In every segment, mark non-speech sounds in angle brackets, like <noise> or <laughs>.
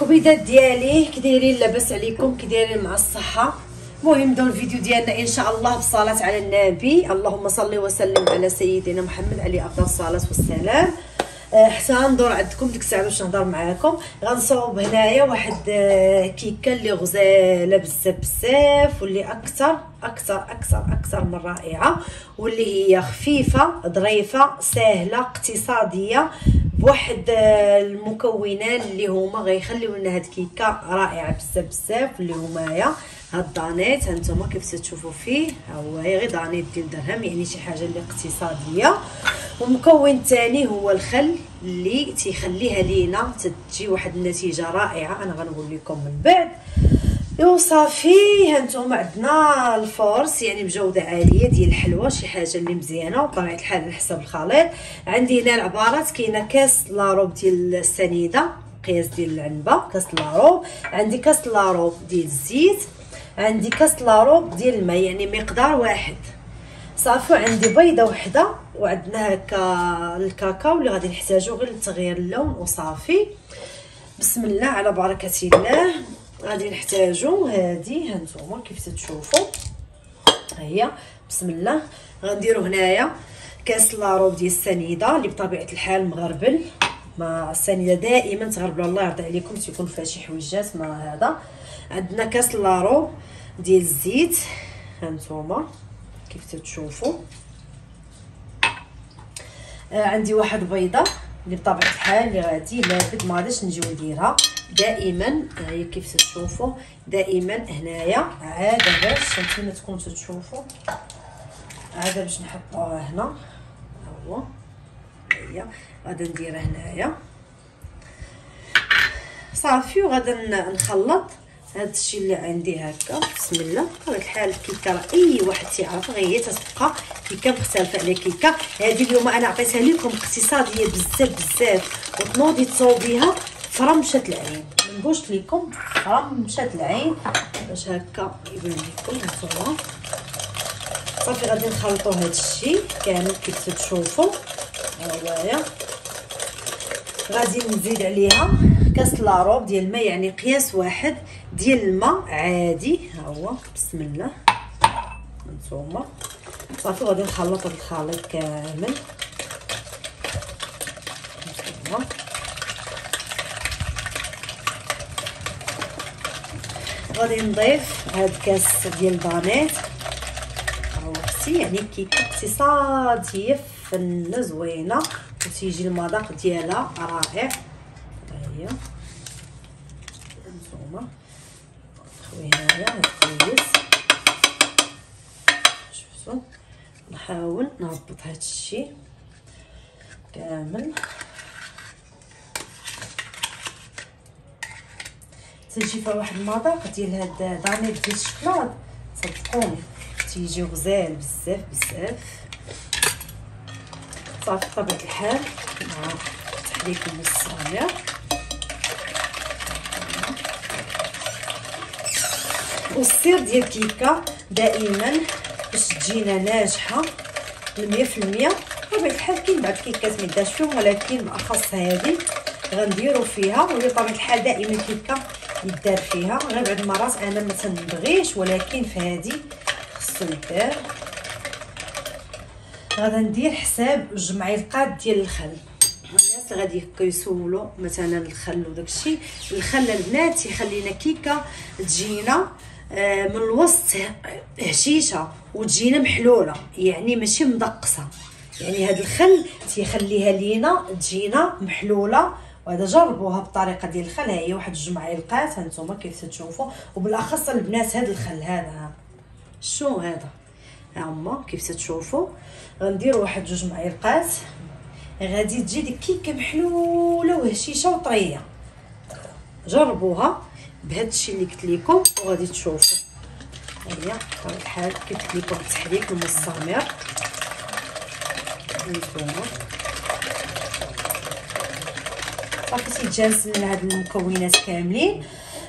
كبيدات ديالي كي دايرين لاباس عليكم كي دايرين مع الصحة. المهم دور الفيديو ديالنا إن شاء الله بصلاة على النبي. اللهم صل وسلم على سيدنا محمد عليه أفضل الصلاة والسلام. حتى ندور عندكم ديك الساعة باش نهضر معاكم. غنصاوب هنايا واحد آه، كيكة اللي غزاله بزاف بزاف واللي أكثر أكثر أكثر أكثر من رائعة واللي هي خفيفة ظريفة سهله اقتصادية بواحد آه، المكونات اللي هما غيخليو لنا هاد الكيكة رائعة بزاف بزاف اللي هما يا. هاد دانيت هانتوما كيف تشوفوا فيه؟ هو غير دانيت ديال درهم يعني شي حاجة اللي اقتصادية. والمكون الثاني هو الخل اللي تيخليها لينا تجي واحد النتيجة رائعة أنا غنقول لكم من بعد. وصافي هانتوما عندنا الفورس يعني بجودة عالية ديال الحلوى شي حاجة اللي مزيانة وبطبيعه الحال على حسب الخليط. عندي هنا العبارات كاينة كاس إلا ربع ديال السنيدة قياس ديال العنبة كاس إلا ربع عندي كاس إلا ربع ديال الزيت. عندي كاس إلا ربع ديال الماء يعني مقدار واحد. صافي عندي بيضة وحدة وعندنا هكا الكاكاو اللي غادي نحتاجو غير لتغيير اللون وصافي. بسم الله على بركة الله. غادي نحتاجو هادي هانتوما كيف تشوفوا هي بسم الله. غنديرو هنايا كاس إلا ربع ديال السنيدة اللي بطبيعة الحال مغربل. ما السنيدة دائما تغربلوا الله يرضي عليكم تيكون فيها شي حويجات ما هذا. عندنا كاس إلا ربع ديال الزيت. هانتوما كيف تشوفوا آه عندي واحد بيضة اللي بطبيعة الحال اللي غادي لابد ما غاديش نجيو نديرها. دائما هي كيف تشوفوا دائما هنايا. عاده باش نتوما تكونوا تشوفوا عاده باش نحطوها هنا. هو هي. غادا نديرها هنايا. صافي وغادا نخلط. هذا الشيء اللي عندي هكا. بسم الله. بطبيعه الحال الكيكه راه أي واحد تيعرف غير هي تتبقى كيكه مختلفه على كيكه هذه اليوم أنا عطيتها لكم اقتصادية بزاف بزاف. وتنوضي تصوبيها فرمشة العين. قلت لكم فرمشة العين. باش هكا يبان لكم. هانتوما صافي غادي نخلطوا هذا الشيء كامل كيف تشوفوا. هاهي غادي نزيد عليها كاس لاروب ديال الماء يعني قياس واحد. ديال الماء عادي. ها هو بسم الله. هانتوما صافي غادي نخلط هذا الخليط كامل. غادي نضيف هاد الكاس ديال بانيت ها هو يعني كيكه اقتصاديه فنة زوينة وتيجي المذاق ديالها رائع. هي هانتوما هنايا كويس شفتو نحاول نهبط هاد الشيء كامل. تجي فيها واحد المذاق ديال هاد دانيت ديال الشكلاط صدقوني تيجي غزال بزاف بزاف. صافي بطبيعة الحال مع تحريك المستمر والسير ديال الكيكه دائما باش تجينا ناجحة المية في المية. بطبيعه الحال كاين بعض الكيكات ما فيهم ولكن بالاخص هذه غنديرو فيها. وهي بطبيعه الحال دائما كيكة يدار فيها. غير بعض المرات أنا ما تنبغيش ولكن في هذه خصو يدار. غادا ندير حساب جوج معالق ديال الخل. الناس غادي يسولوا مثلا الخل وداكشي الخل البنات تيخلينا كيكة تجينا من الوسط هشيشة وتجينا محلولة. يعني ماشي مدقصه يعني هذا الخل تيخليها لينا تجينا محلولة وهذا جربوها بالطريقة ديال الخل. هي واحد جوج معالقات هانتوما كيف تشوفوا. وبالأخص البنات هذا الخل هذا. شو هذا؟ هما كيف تشوفوا؟ غندير واحد جوج معالقات غادي تجي ديك كيكة محلولة وهشيشة وطرية. جربوها. بهذا الشيء اللي قلت لكم وغادي تشوفوا هي الحال قلت لكم التحريك المستمر صافي تيتجانس لنا هاد المكونات كاملين.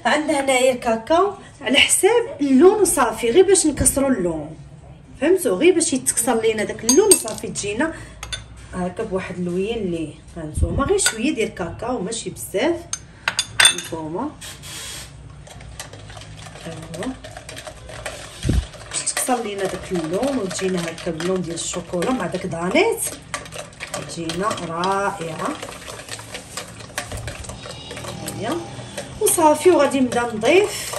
عندنا هنايا الكاكاو على حساب اللون وصافي غير باش نكسروا اللون. فهمتوا غير باش يتكسر لينا داك اللون وصافي تجينا. هكا بواحد اللوين اللي هانتوما. غير شوية ديال الكاكاو ماشي بزاف. هانتوما. باش تكسر لينا داك اللون وتجينا هكا باللون ديال الشوكولا مع داك دانيت تجينا رائعه هيا وصافي وغادي نبدا نضيف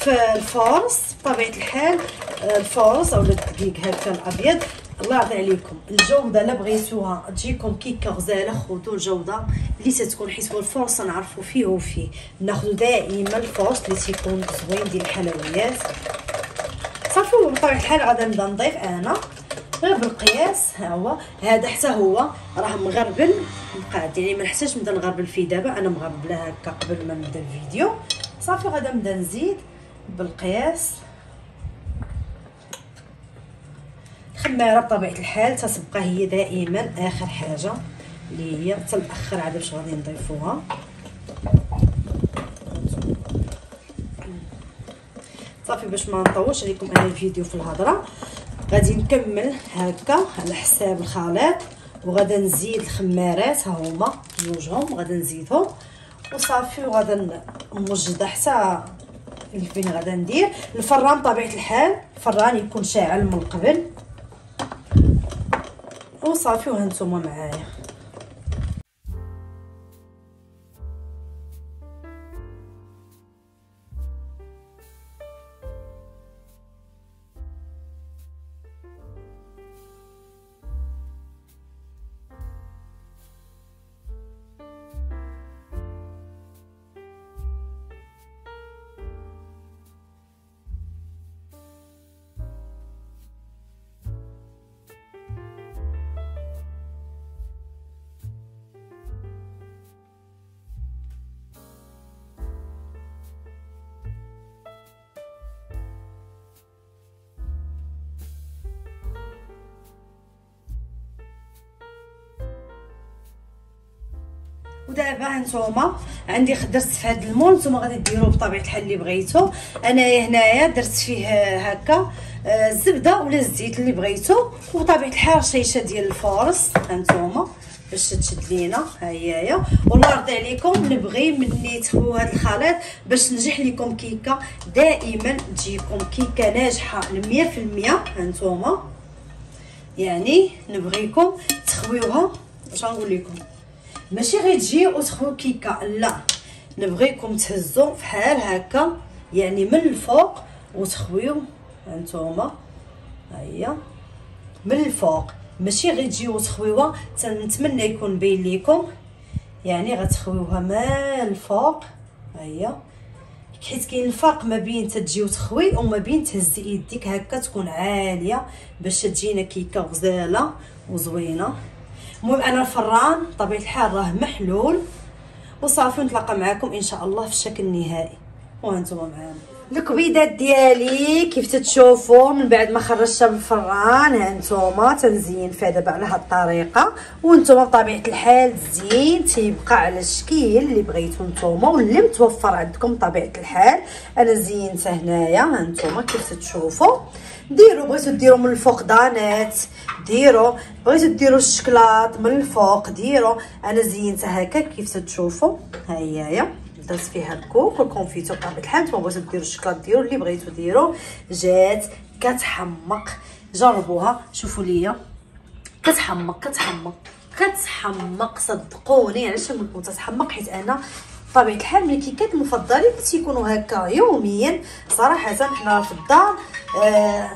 في ال force بطبيعه الحال ال force اولا الدقيق هكا الابيض الله يرضي عليكم. الجوده الا بغيتوها تجيكم كيكه غزاله خذوا الجوده اللي تتكون حيت هو الفورس نعرفوا فيه وفيه. ناخذ دائما الفورس اللي تيكون زوين ديال الحلويات. صافي بطبيعه الحال غادي نبدأ نضيف أنا. غير بالقياس ها هو. هذا حتى هو. راه مغربل. مقاد يعني ما نحتاجش نبدأ نغربل فيه دابا. أنا مغربله هكا قبل ما نبدأ الفيديو. صافي غادي نبدأ نزيد بالقياس. الخماره بطبيعه الحال تتبقى هي دائما آخر حاجة اللي هي حتى عاد باش غادي نضيفوها. صافي باش ما نطولش عليكم أنا الفيديو في الهضرة. غادي نكمل هكا على حساب الخليط وغادا نزيد الخمارات ها هما جوجهم غادا نزيدهم. وصافي وغادا نوجدها حتى فين غادا ندير. الفران بطبيعة الحال الفران يكون شاعل من قبل. وصافي وهانتوما معايا. ودابا هانتوما عندي درت في هذا المول نتوما غادي ديروه بطبيعة الحال اللي بغيتو. أنايا هنايا درت فيه هكا آه، الزبده ولا الزيت اللي بغيتو. وبطبيعة الحال رشيشه ديال الفورس هانتوما باش تشد لينا. ها هي والله يرضي عليكم نبغي مني تخويو هذا الخليط باش تنجح لكم كيكة. دائما تجيكم كيكة ناجحة 100% هانتوما. يعني نبغيكم تخويوها اش غنقول لكم. ماشي غير تجي وتخوي كيكه لا نبغيكم تهزوا بحال هكا يعني من الفوق وتخويو هانتوما هيا من الفوق ماشي غير تجيو وتخويوها تنتمنى يكون باين ليكم يعني غتخويوها من الفوق هيا حيت كاين الفرق ما بين تجي وتخوي وما بين تهز يديك هكا تكون عاليه باش تجينا كيكه غزاله وزوينه المهم أنا الفران بطبيعه الحال راه محلول. وصافي نتلاقى معكم إن شاء الله في الشكل النهائي. وأنتم معانا. الكبيدات ديالي كيف تتشوفوا؟ من بعد ما خرجتها من الفران ها تنزين فيها دابا على هاد الطريقة. وأنتم بطبيعة الحال الزين تيبقى على الشكل اللي بغيتو نتوما واللي متوفر عندكم بطبيعة الحال. أنا زينته هنايا ها كيف تتشوفوا؟ ديروا بغيتو ديروا من الفوق دانات ديروا بغيتو ديروا الشكلاط من الفوق ديروا أنا زينتها هكا كيف تشوفوا ها هي درت فيها الكوك وال confiture بطبيعه الحال نتوما بغيتو ديروا الشكلاط ديروا اللي بغيتو ديروا جات كتحمق. جربوها شوفوا ليا. كتحمق كتحمق كتحمق صدقوني. علاش نقول لكم تتحمق حيت أنا بطبيعه الحال من الكيكات المفضلين تيكونوا هكا يوميا. صراحة حنا في الدار آه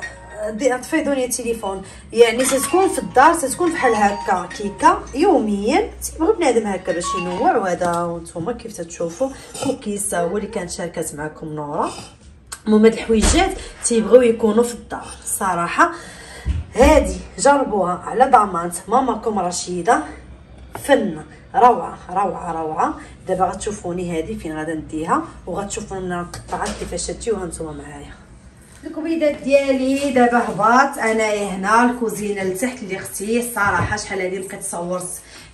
طفيدوني التليفون يعني تتكون في الدار تتكون بحال هكا كيكة يوميا. تيبغي بنادم هكا باش ينوع وهذا وأنتم كيف تتشوفوا. كوكيس هو اللي كانت شاركات معكم نورا. المهم هاد الحويجات تيبغيو يكونوا في الدار. صراحة هادي جربوها على ضمانت ماماكم رشيدة. فن روعة روعة روعة. دابا غتشوفوني هادي فين غادا نديها؟ وغتشوفوا من القطعات كيفاش تجيوها نتوما معايا. الكبيدات ديالي. دابا هبط. انايا هنا الكوزينة لتحت اللي أختي الصراحه شحال هادي بقيت صورت.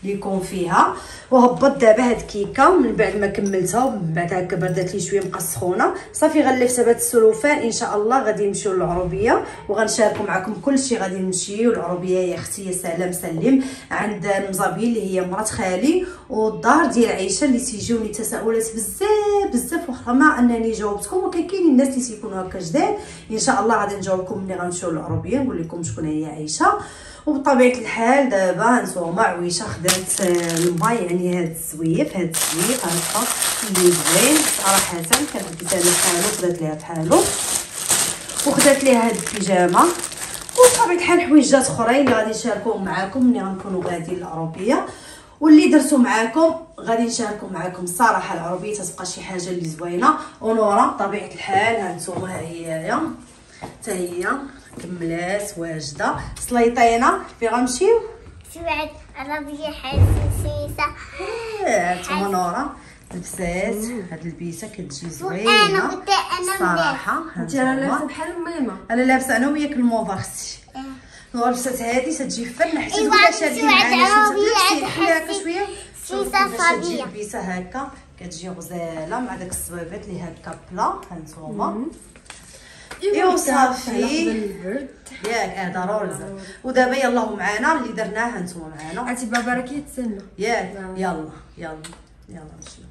ليكم فيها. وهبط دابا هاد كيكه من بعد ما كملتها ومن بعد هكا بردات لي شوية مابقا سخونه صافي غنلفتها بهاد السلوفان إن شاء الله غادي نمشيو للعروبية وغنشاركوا معكم كلشي غادي نمشيو للعروبيه يا أختي يا سلام سلم. عند مزابيل اللي هي مرات خالي والدار ديال عائشه اللي تيجيوني تساؤلات بزاف بزاف. واخا ما أنني جاوبتكم ولكن كاينين الناس اللي تيكونوا هكا جداد. إن شاء الله غادي نجاوبكم ملي غنمشيو للعروبية نقول لكم شكون هي عائشه وبطبيعة الحال دابا نتوما عويشه خدات آه، الماء يعني هاد الزويف هاد الزويف هكا اللي زوين صراحة كنت أنا بحالو خدات ليها بحالو. وخدات ليها هاد البيجامة. وبطبيعة الحال حويجات أخرين اللي غادي نشاركوهم معكم ملي غنكونوا غاديين للعروبيه واللي درتو معاكم غادي نشاركو معاكم الصراحه العربية تتبقى شي حاجة اللي زوينة. ونورا بطبيعه الحال هانتوما ها هي. حتى هي. كملات واجده سليطينا في غنمشيو سمعت عربية حساسة هانتوما نورا لبسات هاد البيسة كتجي زوينة. قلت أنا صراحة أنت راه لابسة بحال ميمه أنا لابسة أنا وياك الموضه أختي نور لبسات هادي تتجي فن حتى تقولها عاد شادين هكا حسيت شوية. شوف سيسة كيفاش تجي صبية. البيسة هكا. كتجي غزالة مع داك الصويبات اللي هكا بلا هانتوما إيوا صافي. ياك آه ضروري. ودابا يلاه معانا اللي درناه هانتوما معانا عرفتي بابا راه كيتسنى ياك. يلا يلا يلا نمشيو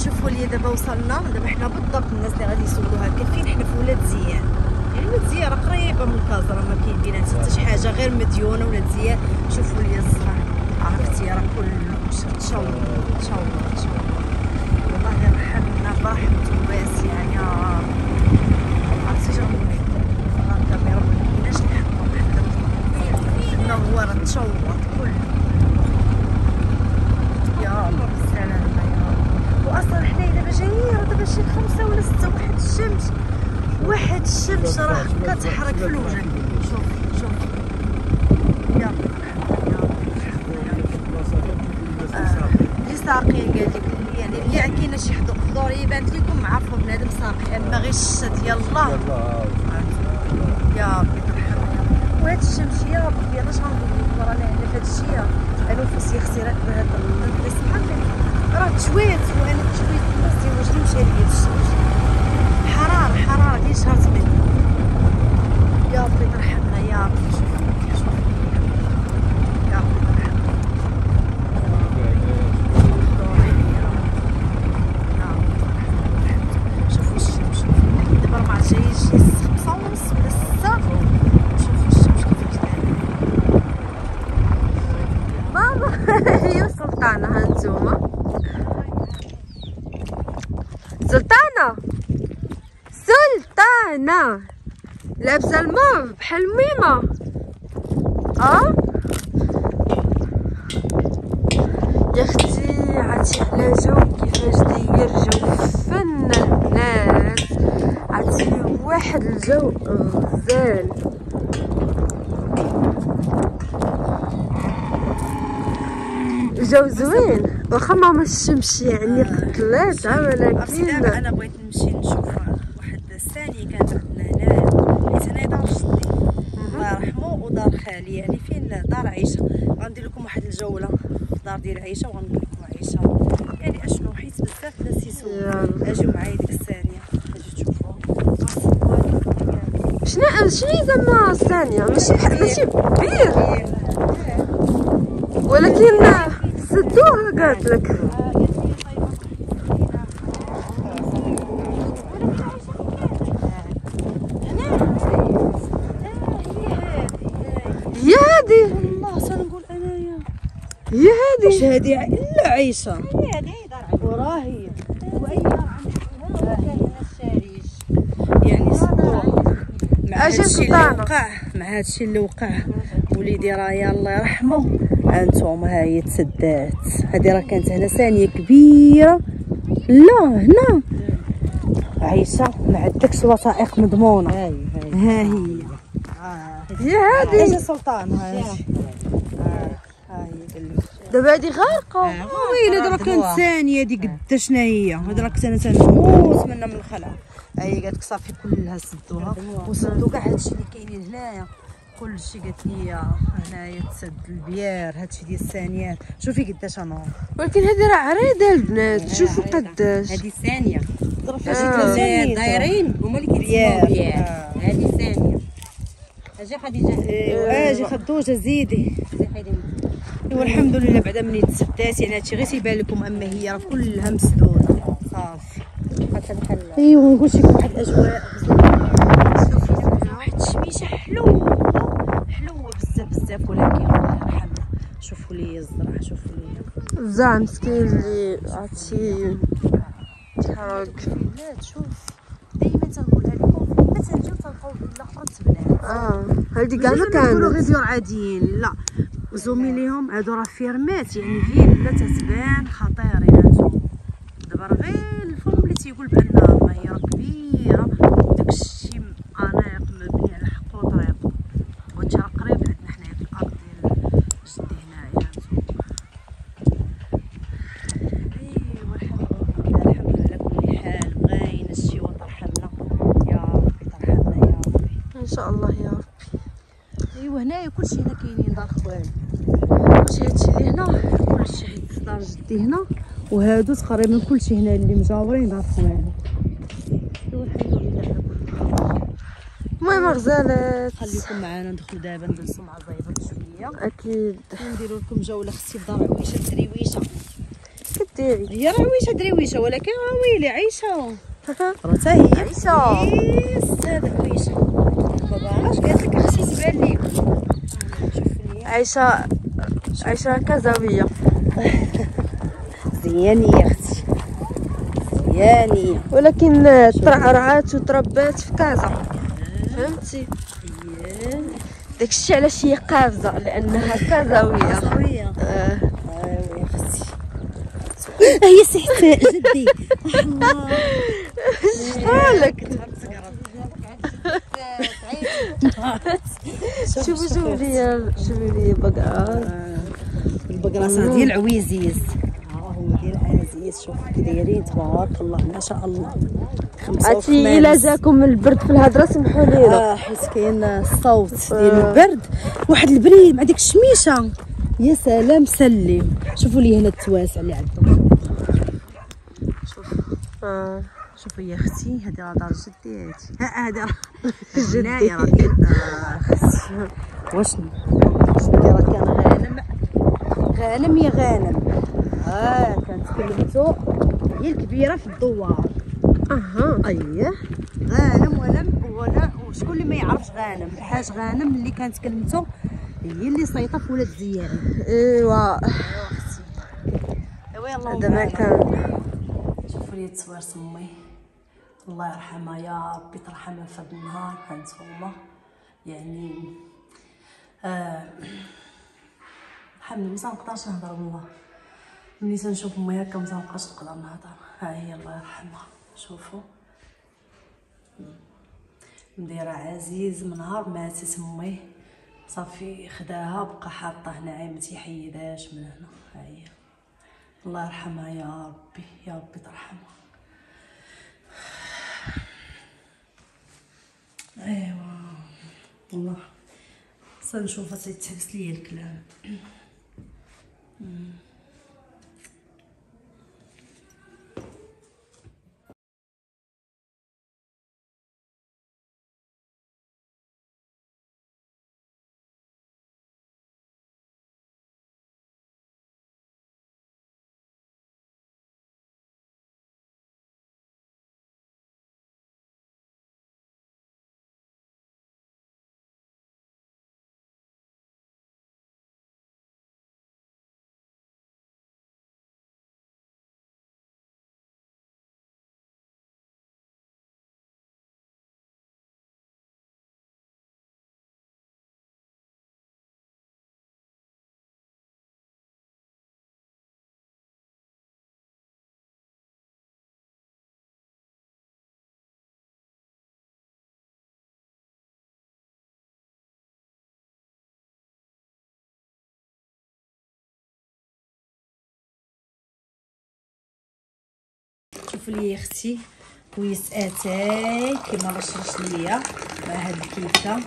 تشوفوا لي دابا وصلنا. دابا حنا بالضبط الناس اللي غادي يسولوا هكا فين حنا في ولاد زيان. يعني ولاد زيان راه قريبه من كازا راه ما كاين بيناتها حتى شي حاجة غير مديونة ولاد زيان. شوفوا لي الصراحة. عرفتي راه كله تشاور تشاور تشاور والله يرحمنا برحمته بس يعني. عرفتي لك والله الكاميرا ما كايناش الحق. حنا منوره تشوط كله يا رب السلامة يا رب واصلا حنايا دابا جايين راه دابا شي خمسة ولا ستة واحد الشمس. واحد الشمس راه كتحرك في الوجه. شوف شوف. يا. رب ارحمنا، يا رب آه، اللي ساقين قال لك اللي يعني اللي كاينة شي حد خضور يبان لكم عارفه بنادم ساقي أما غير الشتا ديال الله يا ربي وهاد الشمس يا ربي أنا شنو نقول لك؟ راه هنا في هاد الشيء. أنا نفسي أختي راه بهاد الله راه تشويت وأنا تشويت نفسي واش نمشي ليا الشمس حراره حراره ديال شهر 8 يا ربي ترحمنا يا ربي شوف يا ربي ترحمنا شوفوا الشمس دابا راه شي خمسة ونص ولا ستة شوفوا الشمس كيفاش دايره بابا هي سلطانة هانتوما سلطانة. سلطانة. لابسة الموف بحال ميمة. أه؟ يا أختي عرفتي على جو كيفاش داير جو فن الناس. عرفتي واحد الجو غزال. الجو زوين. واخا ما مشمش يعني دابا ولكن أنا بغيت نمشي نشوف واحد الثانية كانت عندنا هنا حيت هنا دار جدي الله يرحمه ودار خالي. يعني فين دار عيشة؟ غندير لكم واحد الجولة. في الدار ديال عيشة وغنقول لكم عيشة. يعني أشنو؟ حيت بزاف ناس يسولوا. اجيو معايا ديك الثانية. اجيو تشوفوا شنو شنو زعما الثانية؟ ماشي ماشي كبير. ولكن سدوها قالت لك هي هادي الله سنقول انايا هي واش هادي هادي لا عيشه وراه هي وأي دار عندنا الشاريج يعني صدوع مع هادشي اللي. وقع. مع هادشي اللي وقع. وليدي راه يا الله يرحمه. هانتوما ها هي تسدات. هادي راه كانت هنا ثانية كبيرة. لا هنا. عايشه ما عندكش وثائق مضمونة. هاي هاي. ها هي. هي هادي. اجا سلطان ها هي دابا هادي غارقة. ويلي راه كانت ثانية دي قد شنا هي هذا راه كنت أنا تنموت منها من الخلع هي قالت لك صافي كلها سدوها. وسدوا كاع هادشي اللي كاينين هنايا. كلشي قالت لي هنايا تسد البيار هادشي ديال الثانيات. شوفي قداش أنا. ولكن هادي راه عريضة البنات. شوفوا قداش. هذه الثانية آه. دايرين. هما اللي كيتسموا بيار. هذه الثانية أجي خديجة. أجي خدوجة زيدي. ايوا الحمد لله بعدا ملي تسدات يعني هادشي غير تيبان لكم أما هي راه كلها مسدوده صافي ايوا نقول لكم واحد الأجواء واحد الشميشة حلوة. حلوة بزاف بزاف ولكن الله يرحمها. شوفوا لي الزرع شوفوا لي. مسكين اللي عرفتي تحرق شوف. دائما تنقولها لكم ما تنجيو تلقاو الاخرى تبنات آه. هادي كاع ما نقولوا غير ديور عاديين لا. زميليهم هادو راه فيرمات يعني فيلا تتبان خطيرين هانتوما دابا راه غير الفم اللي تيقول بان ما هي راه كبيره وداك الشيء اناق مبني على حق وطريق وهادشي راه قريب عندنا حنايا في الأرض ديال جدي هنايا هانتوما ايوا الحمد لله الحمد لله على كل حال بغينا الشي وترحمنا يا ربي ترحمنا يا ربي ان شاء الله يا ربي ايوا هنايا كلشي هنا كاينين دار خوان كلشي هادشي اللي هنا كلشي جدي هنا؟ وهادو تقريبا كلشي هنا اللي مجاورين كل حال المهم غزالات. خليكم معنا ندخلوا دابا نجلسوا مع زيبط شوية. أكيد. ونديروا لكم جوله خصي في دار عويشه دريويشه كديري. هي راه عويشة دريويشه ولكن راه ويلي عايشة. ها <laughs> راه حتى هي. عيشة. يس هذا عويشة. بابا اش قالت لك خصي تبان ليكم شوف لي؟ عايشة عايشة كزاويه <laughs> زياني يا أختي. زياني ولكن ترعرعات وتربات في كازا. فهمتي؟ داكشي علاش هي قافزه لأنها كازاوية. قوية آه. هي سحت جدي. شحالك؟ <laughs> شوفوا شوفوا لي شوفوا لي ديال العويزيز ها هو ديال العزيز. شوف كي دايرين تبارك الله ما شاء الله. عرفتي الا. جاكم البرد في الهضرة سمحوا لينا آه حيت كاين الصوت ديال البرد. واحد البريد مع ديك الشميشة. يا سلام سلم شوفوا لي هنا التواسع اللي عندهم. آه. شوفي يا أختي هذه راه دار جدي هذه راه. <laughs> هنايا راه ديال آه، واشنو جدي راه كان غانم. غانم يا غانم. آه كانت كلمته هي الكبيرة في الدوار. أها. اييه غانم ولم ولا وشكون اللي ما يعرفش غانم؟ الحاج غانم اللي كانت كلمته هي اللي صيطة في ولاد زيان إيوا. ايوا يلا هذا ما كان. شوفوا لي تصوير سمي. الله يرحمها يا ربي ترحمها في هذا النهار هانتوما يعني آه الحمد لله ما نقدرش نهضر والله ملي تنشوف أمي هكا ما تنبقاش نقدر نهضر ها هي الله يرحمها. شوفوا. مديرة عزيز من نهار ماتت أمي. صافي خداها بقى حاطة هنا ما تيحيدهاش من هنا. ها هي. الله يرحمها يا ربي يا ربي ترحمها. ايوا والله. سنشوفها تيتحبس ليا الكلام. شوفوا لي أختي. كويس آتاي. كيما رشرش ليا. مع هاد الكيكة.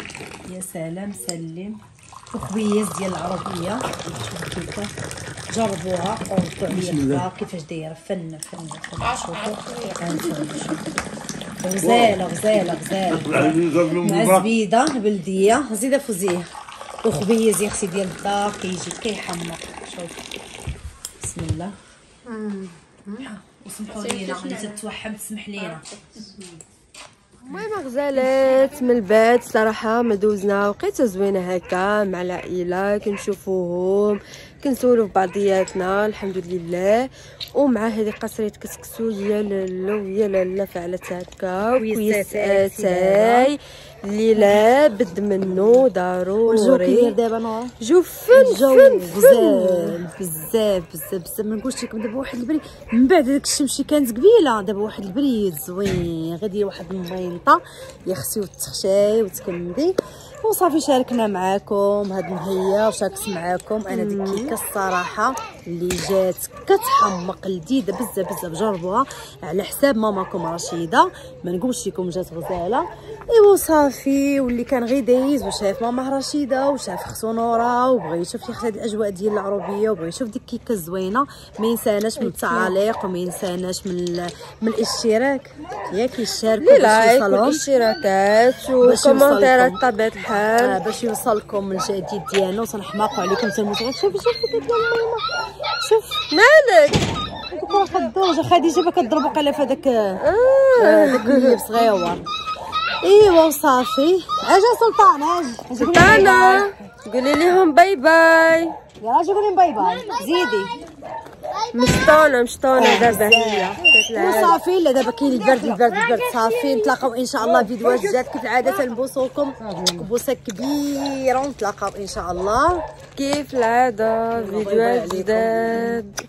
يا سلام سلم. وخبيز ديال العربية. شوفوا الكيكه جربوها قولوا عليا كيفاش دايره فن فن فن. شوفوا. غزالة غزالة غزالة. مع زبيدة بلدية. زيدة فوزية. وخبيز يا أختي ديال الدار. كيجي كيحمق شوف. بسم الله. وسمحوا لينا انت توحم تسمح لينا. المهم غزالات من البيت صراحة ما دوزنا وقيته زوينة هكا مع العائلة كنشوفوهم. كنسولو في بعضياتنا الحمد لله. ومع هذه قصرية كسكسو يا لالا ويا لالا فعلت هكا. وكويس اتاي اللي لابد منه ضروري. دابا نور جو فن فن فن. بزاف بزاف بزاف ما نقولش لكم دابا واحد البريد. من بعد داك الشمس اللي كانت قبيلة دابا واحد البريد زوين. غادي واحد المبينطه يا أختي وتخشاي وتكمدي وصافي شاركنا معاكم هاد النهيه وشاركت معاكم أنا ديك الكيكة الصراحة. اللي جات كتحمق لذيذه بزاف بزاف جربوها. على حساب ماماكم رشيدة. ما نقولش لكم جات غزالة. إيوا صافي واللي كان غير دايز وشاف ماما رشيدة وشاف خصو نورا وبغى يشوف ياخد هاد الأجواء ديال العربية وبغى يشوف ديك الكيكه الزوينة. ما ينساناش من التعاليق وما ينساناش من ال- من الاشتراك. ياك يشاركوا باش يوصلهم. وكومنتيرات يوصلكم. بطبيعه آه الحال. باش يوصلكم الجديد ديالنا. وسنحماقوا عليكم. تنموتوا شوفي ديال الماما شوف مالك؟ دوك راه خدوجه خديجه باك كضربوا قال في هذاك آه، داك اللي صغيور إيوا وصافي. أجا سلطان أجي سلطانة. قولي لهم bye bye. يا قولي bye bye. زيدي. مشطونة مشطونة دابا هي. بطبيعة الحال. وصافي لا دابا كاين البرد البرد البرد صافي نتلاقاو إن شاء الله فيديوهات جات كيف العادة؟ تنبوسوكم بوسه كبيرة. ونتلاقاو إن شاء الله. كيف العادة؟ فيديوهات جداد.